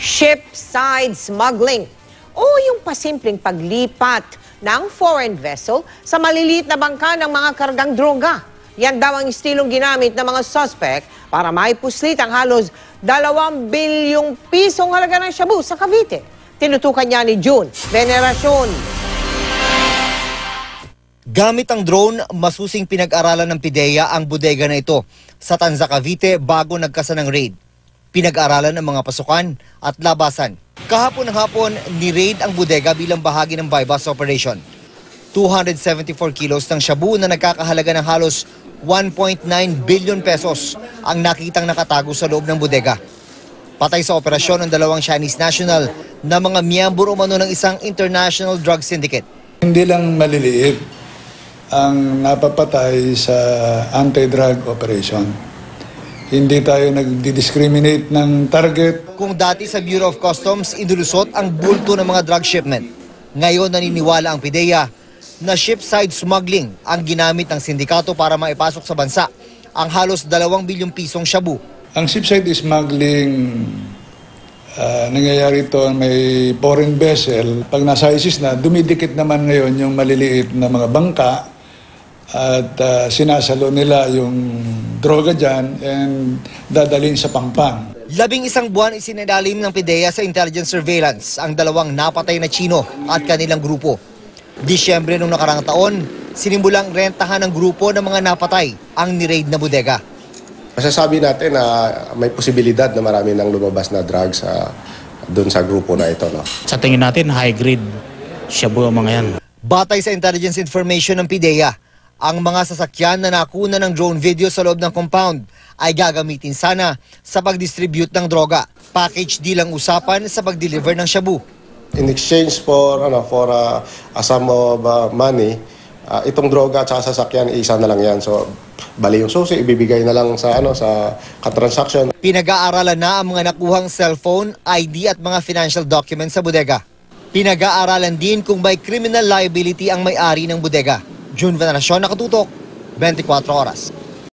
ship-side smuggling o yung pasimpleng paglipat ng foreign vessel sa maliliit na bangka ng mga kargang droga. Yan daw ang istilong ginamit ng mga suspect para maipuslit ang halos 2 bilyong pisong halaga ng shabu sa Cavite. Tinutukan niya ni June Veneracion. Gamit ang drone, masusing pinag-aralan ng PIDEA ang bodega na ito sa Tanza, Cavite bago nagkasa ng raid. Pinag-aralan ang mga pasukan at labasan. Kahapon ng hapon, ni-raid ang bodega bilang bahagi ng bypass operation. 274 kilos ng shabu na nagkakahalaga ng halos 1.9 billion pesos ang nakitang nakatago sa loob ng bodega. Patay sa operasyon ang dalawang Chinese national na mga miyembro umano ng isang international drug syndicate. Hindi lang maliliit ang napapatay sa anti-drug operation. Hindi tayo nagdi-discriminate ng target. Kung dati sa Bureau of Customs inulusot ang bulto ng mga drug shipment, ngayon naniniwala ang PIDEA na ship-side smuggling ang ginamit ng sindikato para maipasok sa bansa ang halos 2 bilyong pisong shabu. Ang shipside smuggling, ah, nangyayari ito may foreign vessel. Pag nasa ISIS na, dumidikit naman ngayon yung maliliit na mga bangka at ah, sinasalo nila yung droga dyan and dadalhin sa pangpang. Labing isang buwan isinadalim ng PIDEA sa intelligence surveillance ang dalawang napatay na Chino at kanilang grupo. Disyembre noong nakarang taon, sinimulang rentahan ng grupo ng mga napatay ang ni-raid na bodega. Masasabi natin na may posibilidad na marami nang lumabas na drugs sa doon sa grupo na ito. No? Sa tingin natin, high-grade shabu ang mga yan. Batay sa intelligence information ng PIDEA, ang mga sasakyan na nakuna ng drone video sa loob ng compound ay gagamitin sana sa pag-distribute ng droga. Package deal ang usapan sa pag-deliver ng shabu. In exchange for ano for uh, a sum of uh, money, uh, itong droga at sasakyan isa na lang yan. So bali yung susi ibibigay na lang sa ano sa katransaction. Pinag-aaralan na ang mga nakuhang cellphone, ID at mga financial documents sa bodega. Pinag-aaralan din kung may criminal liability ang may-ari ng bodega. June Veneracion, nakatutok, 24 oras.